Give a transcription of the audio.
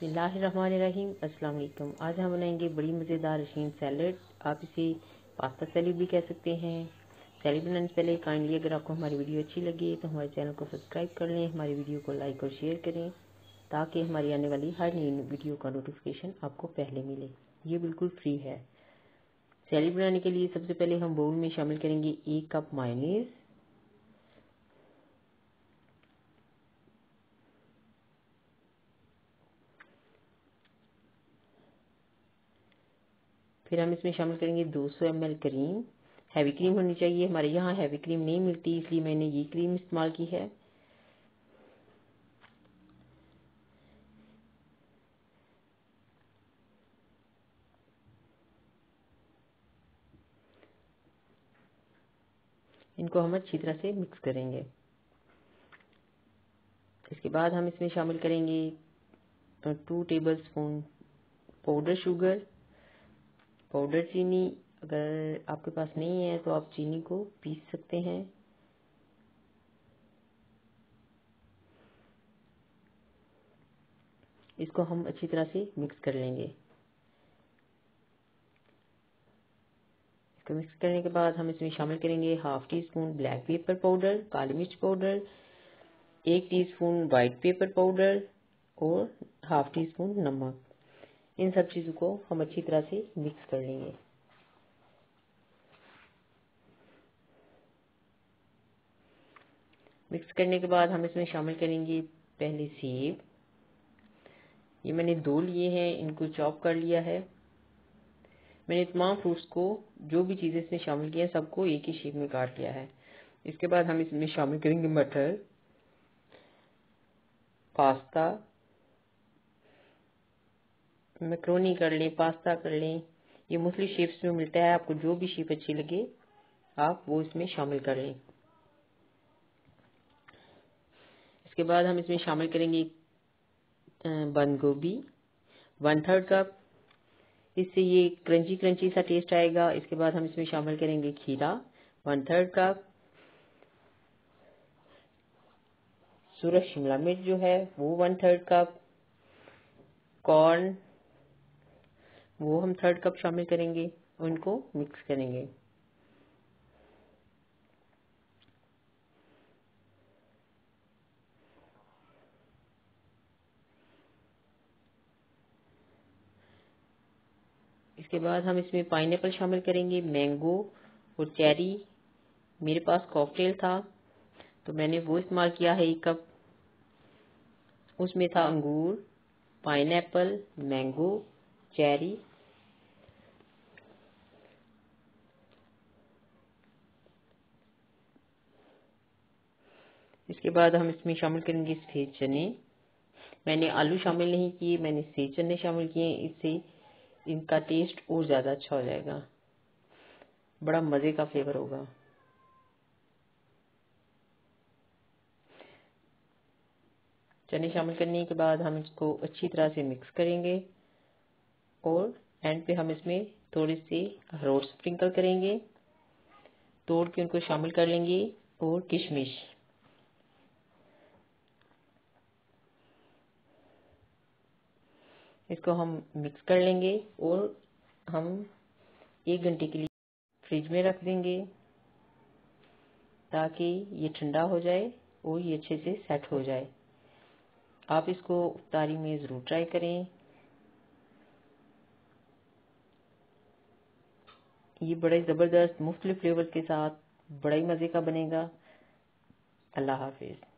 बिस्मिल्लाहिर्रहमानिर्रहीम अस्सलाम वालेकुम आज हम बनाएँगे बड़ी मज़ेदार रशीन सैलड। आप इसे पास्ता सैलड भी कह सकते हैं। सैलड बनाने से पहले काइंडली अगर आपको हमारी वीडियो अच्छी लगे तो हमारे चैनल को सब्सक्राइब कर लें, हमारी वीडियो को लाइक और शेयर करें, ताकि हमारी आने वाली हर नई वीडियो का नोटिफिकेशन आपको पहले मिले। ये बिल्कुल फ्री है। सैलड बनाने के लिए सबसे पहले हम बोल में शामिल करेंगे एक कप मायनीज़। फिर हम इसमें शामिल करेंगे 200 ml क्रीम हैवी क्रीम होनी चाहिए। हमारे यहाँ हैवी क्रीम नहीं मिलती, इसलिए मैंने ये क्रीम इस्तेमाल की है। इनको हम अच्छी तरह से मिक्स करेंगे। इसके बाद हम इसमें शामिल करेंगे two tablespoon powder sugar powder चीनी अगर आपके पास नहीं है तो आप चीनी को पीस सकते हैं। इसको हम अच्छी तरह से मिक्स कर लेंगे। इसको मिक्स करने के बाद हम इसमें शामिल करेंगे half teaspoon black pepper powder, काली मिर्च पाउडर, एक टीस्पून वाइट पेपर पाउडर और हाफ़ टी स्पून नमक। इन सब चीज़ों को हम अच्छी तरह से मिक्स कर लेंगे। मिक्स करने के बाद हम इसमें शामिल करेंगे पहले सेब। ये मैंने दो लिए हैं, इनको चॉप कर लिया है। मैंने तमाम फ्रूट्स को, जो भी चीज़ें इसमें शामिल किया सबको एक ही शेप में काट लिया है। इसके बाद हम इसमें शामिल करेंगे मटर, पास्ता मैक्रोनी कर लें, पास्ता कर लें, ये मुख्तलि शेप्स में मिलता है, आपको जो भी शेप अच्छी लगे, आप वो इसमें शामिल कर लें। इसके बाद हम इसमें शामिल करेंगे बंद गोभी। वन थर्ड कप इससे ये क्रंची क्रंची सा टेस्ट आएगा। इसके बाद हम इसमें शामिल करेंगे खीरा। वन थर्ड कप सूरज शिमला मिर्च जो है, वो वन थर्ड कप कॉर्न वो हम थर्ड कप शामिल करेंगे और उनको मिक्स करेंगे। इसके बाद हम इसमें पाइनएप्पल शामिल करेंगे मैंगो और चेरी मेरे पास कॉकटेल था तो मैंने वो इस्तेमाल किया है एक कप उसमें था अंगूर पाइनएप्पल मैंगो चेरी इसके बाद हम इसमें शामिल करेंगे सफ़ेद चने। मैंने आलू शामिल नहीं किए, मैंने सफ़ेद चने शामिल किए, इससे इनका टेस्ट और ज़्यादा अच्छा हो जाएगा। बड़ा मज़े का फ्लेवर होगा। चने शामिल करने के बाद हम इसको अच्छी तरह से मिक्स करेंगे और एंड पे हम इसमें थोड़ी सी अखरोट स्प्रिंकल करेंगे। तोड़ के उनको शामिल कर लेंगे और किशमिश। इसको हम मिक्स कर लेंगे और हम एक घंटे के लिए फ्रिज में रख देंगे ताकि ये ठंडा हो जाए और ये अच्छे से सेट हो जाए। आप इसको तारी में ज़रूर ट्राई करें। ये बड़ा ज़बरदस्त मुख्तलिफ़ फ्लेवर के साथ बड़ा ही मज़े का बनेगा। अल्लाह हाफिज़।